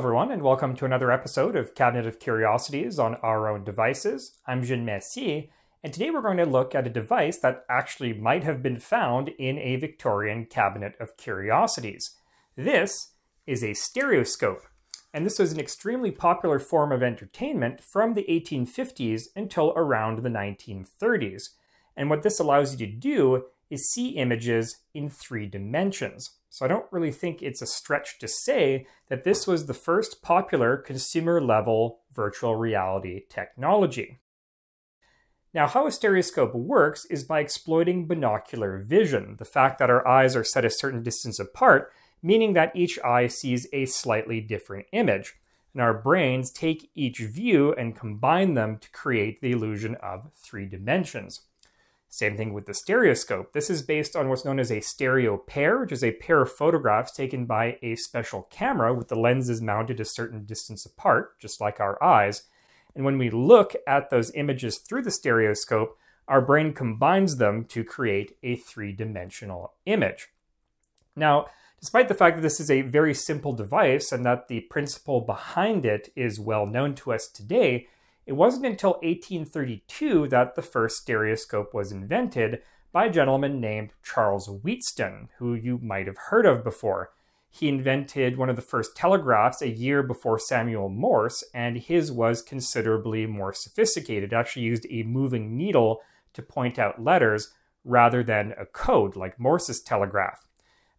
Everyone, and welcome to another episode of Cabinet of Curiosities on our own devices. I'm Jean Messier, and today we're going to look at a device that actually might have been found in a Victorian Cabinet of Curiosities. This is a stereoscope, and this was an extremely popular form of entertainment from the 1850s until around the 1930s. And what this allows you to do is see images in three dimensions. So I don't really think it's a stretch to say that this was the first popular consumer level virtual reality technology. Now, how a stereoscope works is by exploiting binocular vision, the fact that our eyes are set a certain distance apart, meaning that each eye sees a slightly different image. And our brains take each view and combine them to create the illusion of three dimensions. Same thing with the stereoscope. This is based on what's known as a stereo pair, which is a pair of photographs taken by a special camera with the lenses mounted a certain distance apart, just like our eyes. And when we look at those images through the stereoscope, our brain combines them to create a three-dimensional image. Now, despite the fact that this is a very simple device and that the principle behind it is well known to us today, it wasn't until 1832 that the first stereoscope was invented by a gentleman named Charles Wheatstone, who you might have heard of before. He invented one of the first telegraphs a year before Samuel Morse, and his was considerably more sophisticated. It actually used a moving needle to point out letters rather than a code like Morse's telegraph.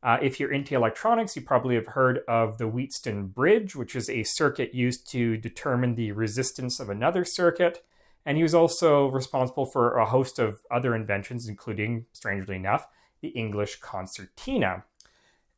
Uh, if you're into electronics, you probably have heard of the Wheatstone bridge, which is a circuit used to determine the resistance of another circuit. And he was also responsible for a host of other inventions, including, strangely enough, the English concertina.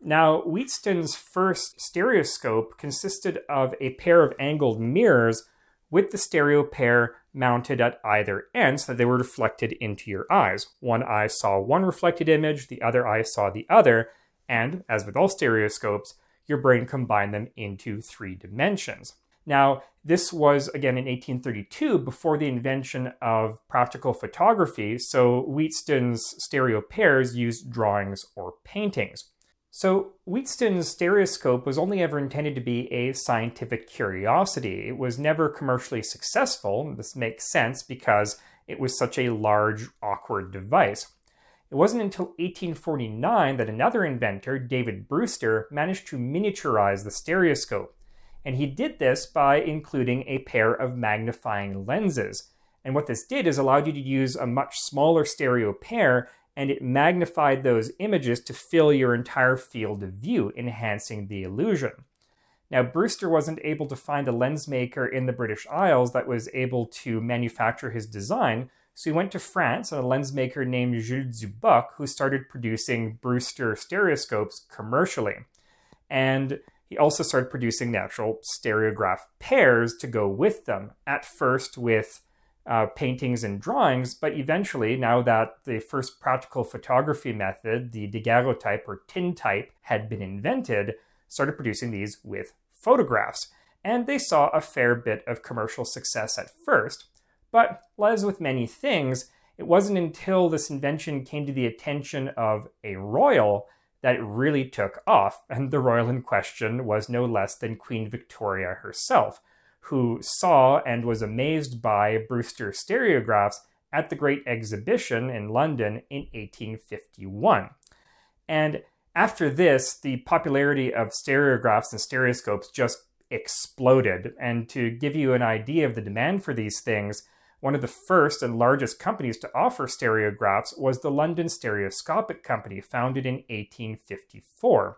Now, Wheatstone's first stereoscope consisted of a pair of angled mirrors with the stereo pair mounted at either end so that they were reflected into your eyes. One eye saw one reflected image, the other eye saw the other, and, as with all stereoscopes, your brain combined them into three dimensions. Now, this was again in 1832 before the invention of practical photography, so Wheatstone's stereo pairs used drawings or paintings. So, Wheatstone's stereoscope was only ever intended to be a scientific curiosity. It was never commercially successful. This makes sense because it was such a large, awkward device. It wasn't until 1849 that another inventor, David Brewster, managed to miniaturize the stereoscope. And he did this by including a pair of magnifying lenses. And what this did is allowed you to use a much smaller stereo pair and it magnified those images to fill your entire field of view, enhancing the illusion. Now, Brewster wasn't able to find a lens maker in the British Isles that was able to manufacture his design, so he went to France and a lens maker named Jules Duboscq who started producing Brewster stereoscopes commercially. And he also started producing natural stereograph pairs to go with them, at first with uh, paintings and drawings, but eventually, now that the first practical photography method, the daguerreotype or tintype, had been invented, started producing these with photographs. And they saw a fair bit of commercial success at first. But, as with many things, it wasn't until this invention came to the attention of a royal that it really took off, and the royal in question was no less than Queen Victoria herself, who saw and was amazed by Brewster stereographs at the Great Exhibition in London in 1851. And after this, the popularity of stereographs and stereoscopes just exploded. And to give you an idea of the demand for these things, one of the first and largest companies to offer stereographs was the London Stereoscopic Company, founded in 1854.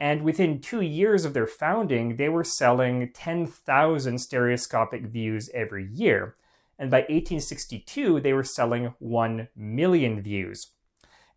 And within two years of their founding, they were selling 10,000 stereoscopic views every year. And by 1862, they were selling 1 million views.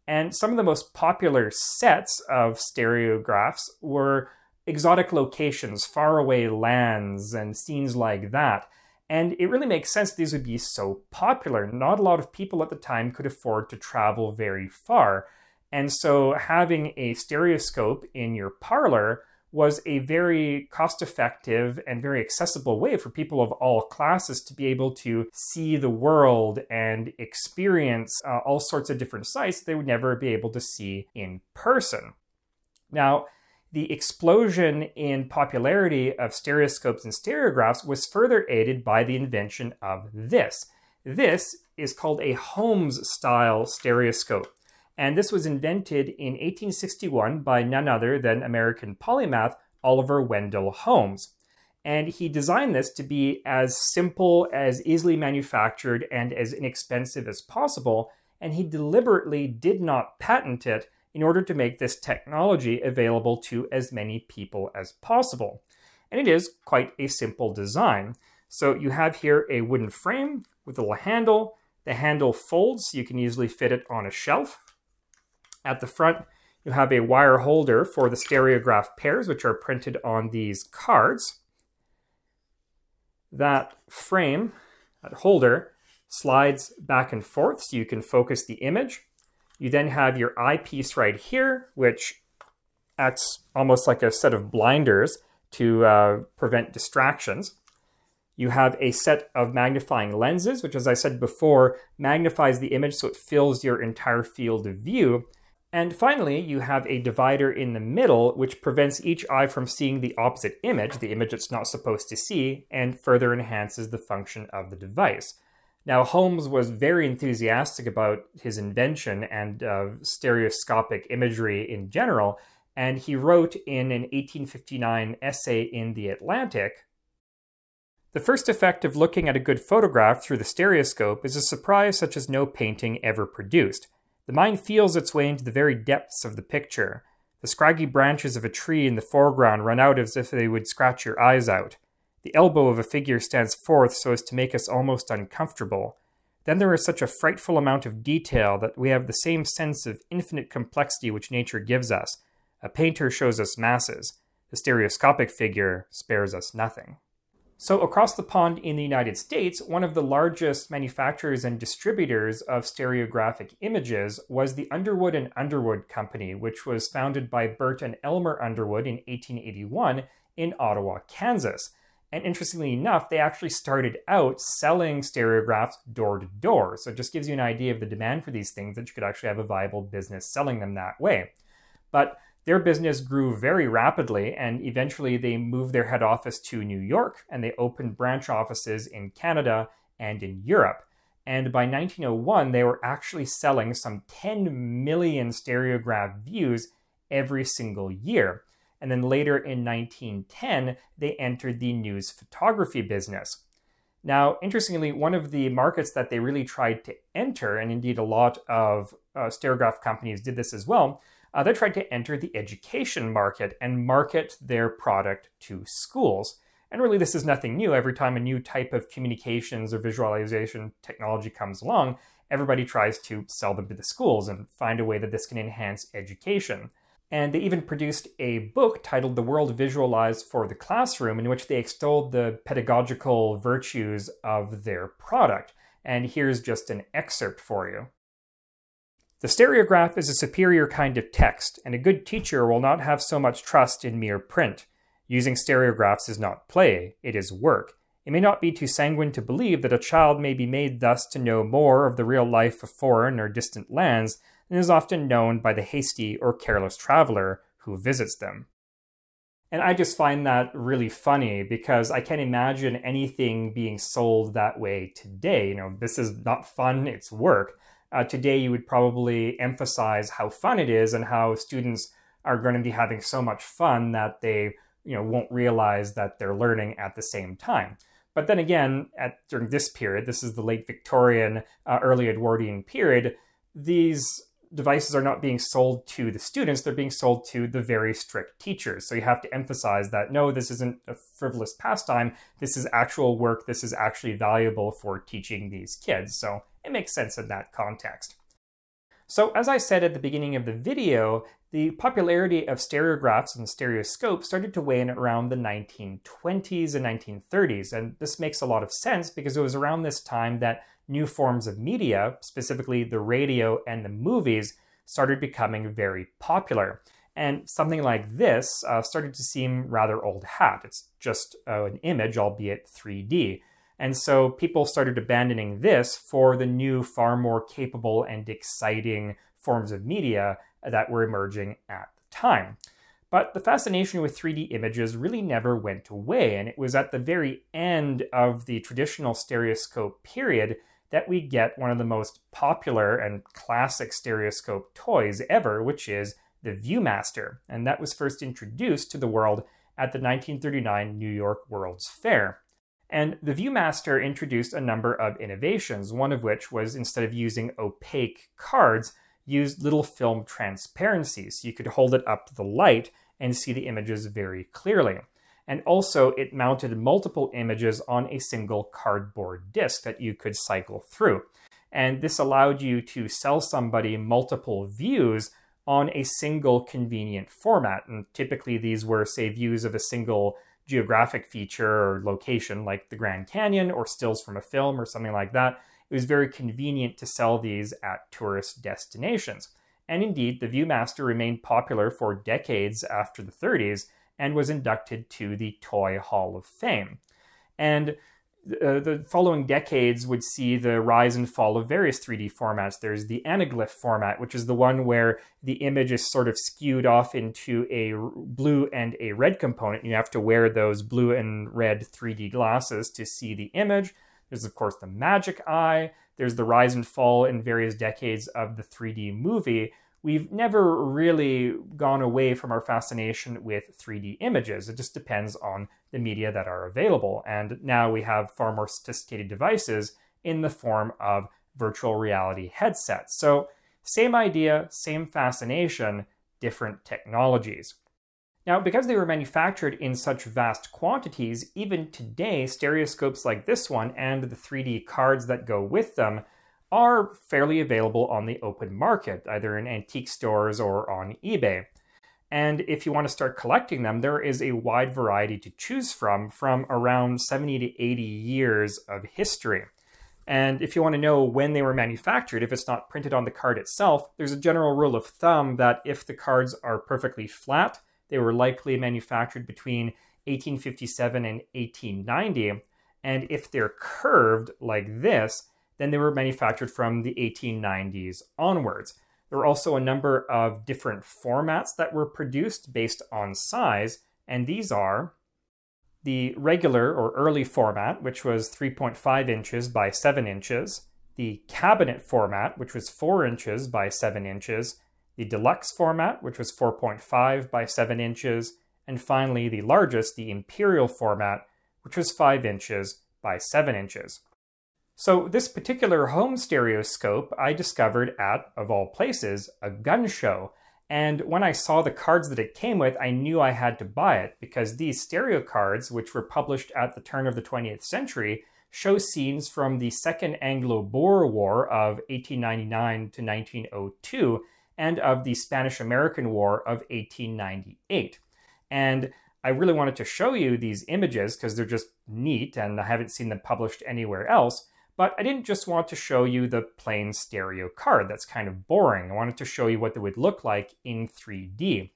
And some of the most popular sets of stereographs were exotic locations, faraway lands, and scenes like that. And it really makes sense these would be so popular. Not a lot of people at the time could afford to travel very far. And so having a stereoscope in your parlor was a very cost effective and very accessible way for people of all classes to be able to see the world and experience uh, all sorts of different sights they would never be able to see in person. Now, the explosion in popularity of stereoscopes and stereographs was further aided by the invention of this. This is called a Holmes style stereoscope. And this was invented in 1861 by none other than American polymath Oliver Wendell Holmes. And he designed this to be as simple, as easily manufactured, and as inexpensive as possible. And he deliberately did not patent it in order to make this technology available to as many people as possible. And it is quite a simple design. So you have here a wooden frame with a little handle. The handle folds, so you can easily fit it on a shelf. At the front, you have a wire holder for the stereograph pairs, which are printed on these cards. That frame, that holder, slides back and forth so you can focus the image. You then have your eyepiece right here, which acts almost like a set of blinders to uh, prevent distractions. You have a set of magnifying lenses, which, as I said before, magnifies the image so it fills your entire field of view. And finally, you have a divider in the middle, which prevents each eye from seeing the opposite image, the image it's not supposed to see, and further enhances the function of the device. Now, Holmes was very enthusiastic about his invention and uh, stereoscopic imagery in general, and he wrote in an 1859 essay in The Atlantic The first effect of looking at a good photograph through the stereoscope is a surprise such as no painting ever produced. The mind feels its way into the very depths of the picture. The scraggy branches of a tree in the foreground run out as if they would scratch your eyes out. The elbow of a figure stands forth so as to make us almost uncomfortable. Then there is such a frightful amount of detail that we have the same sense of infinite complexity which nature gives us. A painter shows us masses. The stereoscopic figure spares us nothing. So, across the pond in the United States, one of the largest manufacturers and distributors of stereographic images was the Underwood and Underwood Company, which was founded by Bert and Elmer Underwood in 1881 in Ottawa, Kansas. And interestingly enough, they actually started out selling stereographs door to door. So it just gives you an idea of the demand for these things that you could actually have a viable business selling them that way. But their business grew very rapidly, and eventually they moved their head office to New York and they opened branch offices in Canada and in Europe. And by 1901, they were actually selling some 10 million stereograph views every single year. And then later in 1910, they entered the news photography business. Now, interestingly, one of the markets that they really tried to enter, and indeed a lot of uh, stereograph companies did this as well, uh, they tried to enter the education market and market their product to schools. And really, this is nothing new. Every time a new type of communications or visualization technology comes along, everybody tries to sell them to the schools and find a way that this can enhance education. And they even produced a book titled The World Visualized for the Classroom, in which they extolled the pedagogical virtues of their product. And here's just an excerpt for you. The stereograph is a superior kind of text, and a good teacher will not have so much trust in mere print. Using stereographs is not play, it is work. It may not be too sanguine to believe that a child may be made thus to know more of the real life of foreign or distant lands and is often known by the hasty or careless traveler who visits them. And I just find that really funny because I can't imagine anything being sold that way today. You know, this is not fun, it's work. Uh, today, you would probably emphasize how fun it is and how students are going to be having so much fun that they you know, won't realize that they're learning at the same time. But then again, at, during this period, this is the late Victorian, uh, early Edwardian period, these devices are not being sold to the students, they're being sold to the very strict teachers. So you have to emphasize that no, this isn't a frivolous pastime, this is actual work, this is actually valuable for teaching these kids. So it makes sense in that context. So as I said at the beginning of the video, the popularity of stereographs and stereoscopes started to wane around the 1920s and 1930s, and this makes a lot of sense because it was around this time that new forms of media, specifically the radio and the movies, started becoming very popular. And something like this uh, started to seem rather old hat. It's just uh, an image, albeit 3D. And so people started abandoning this for the new, far more capable and exciting forms of media that were emerging at the time. But the fascination with 3D images really never went away, and it was at the very end of the traditional stereoscope period that we get one of the most popular and classic stereoscope toys ever, which is the Viewmaster. And that was first introduced to the world at the 1939 New York World's Fair. And the Viewmaster introduced a number of innovations, one of which was instead of using opaque cards, used little film transparencies. So you could hold it up to the light and see the images very clearly. And also, it mounted multiple images on a single cardboard disc that you could cycle through. And this allowed you to sell somebody multiple views on a single convenient format. And typically, these were, say, views of a single geographic feature or location like the Grand Canyon or stills from a film or something like that. It was very convenient to sell these at tourist destinations. And indeed, the Viewmaster remained popular for decades after the 30s and was inducted to the Toy Hall of Fame. And uh, the following decades would see the rise and fall of various 3D formats. There's the anaglyph format, which is the one where the image is sort of skewed off into a blue and a red component. You have to wear those blue and red 3D glasses to see the image. There's, of course, the magic eye. There's the rise and fall in various decades of the 3D movie, we've never really gone away from our fascination with 3D images. It just depends on the media that are available. And now we have far more sophisticated devices in the form of virtual reality headsets. So, same idea, same fascination, different technologies. Now, because they were manufactured in such vast quantities, even today, stereoscopes like this one and the 3D cards that go with them are fairly available on the open market, either in antique stores or on eBay. And if you want to start collecting them, there is a wide variety to choose from, from around 70 to 80 years of history. And if you want to know when they were manufactured, if it's not printed on the card itself, there's a general rule of thumb that if the cards are perfectly flat, they were likely manufactured between 1857 and 1890. And if they're curved like this, then they were manufactured from the 1890s onwards. There were also a number of different formats that were produced based on size, and these are the regular or early format, which was 3.5 inches by 7 inches, the cabinet format, which was 4 inches by 7 inches, the deluxe format, which was 4.5 by 7 inches, and finally the largest, the imperial format, which was 5 inches by 7 inches. So this particular Holmes stereoscope I discovered at, of all places, a gun show. And when I saw the cards that it came with, I knew I had to buy it because these stereo cards, which were published at the turn of the 20th century, show scenes from the Second Anglo-Boer War of 1899 to 1902 and of the Spanish-American War of 1898. And I really wanted to show you these images because they're just neat and I haven't seen them published anywhere else. But I didn't just want to show you the plain stereo card. That's kind of boring. I wanted to show you what they would look like in 3D.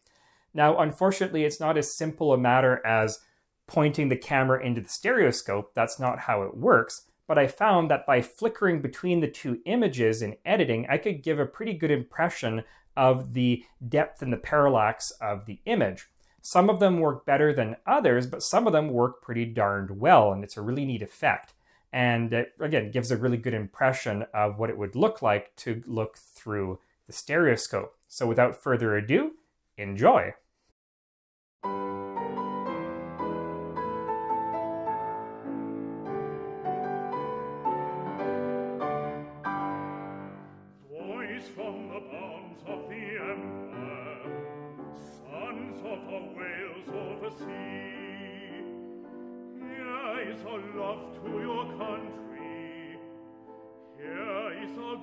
Now, unfortunately, it's not as simple a matter as pointing the camera into the stereoscope. That's not how it works. But I found that by flickering between the two images in editing, I could give a pretty good impression of the depth and the parallax of the image. Some of them work better than others, but some of them work pretty darned well, and it's a really neat effect. And it, again, gives a really good impression of what it would look like to look through the stereoscope. So without further ado, enjoy.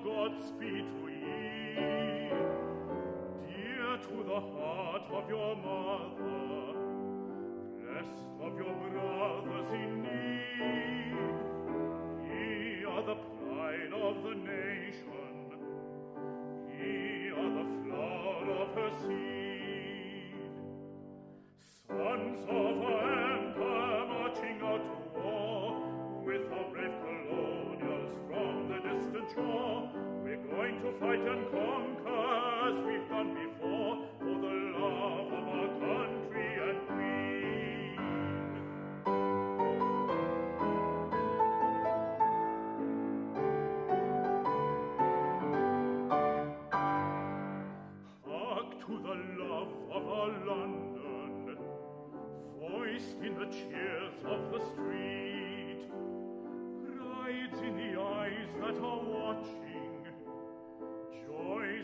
Godspeed to ye, dear to the heart of your mother, blessed of your brothers in need. Ye are the pride of the nation, ye are the flower of her seed. Sons of going to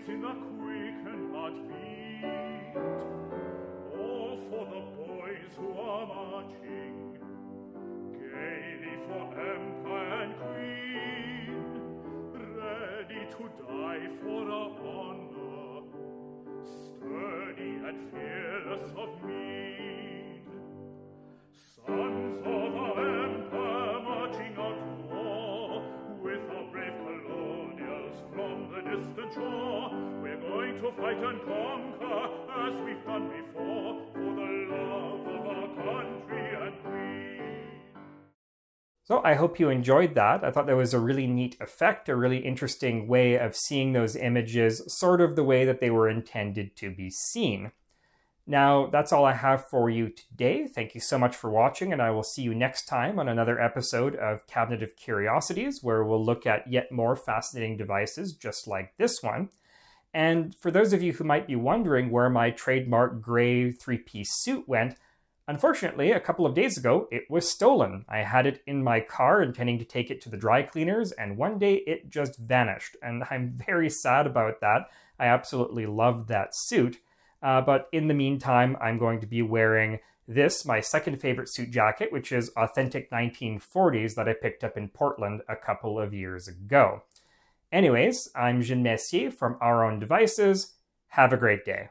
in the quickened heartbeat. All for the boys who are marching, gaily for empire and queen, ready to die for our honor, sturdy and fearless of mien. To fight and conquer as we've done before for the love of our country and queen. So I hope you enjoyed that. I thought that was a really neat effect, a really interesting way of seeing those images, sort of the way that they were intended to be seen. Now, that's all I have for you today. Thank you so much for watching, and I will see you next time on another episode of Cabinet of Curiosities, where we'll look at yet more fascinating devices just like this one. And for those of you who might be wondering where my trademark gray three piece suit went, unfortunately, a couple of days ago, it was stolen. I had it in my car intending to take it to the dry cleaners, and one day it just vanished. And I'm very sad about that. I absolutely loved that suit. Uh, but in the meantime, I'm going to be wearing this, my second favorite suit jacket, which is authentic 1940s that I picked up in Portland a couple of years ago. Anyways, I'm Jean Messier from Our Own Devices. Have a great day.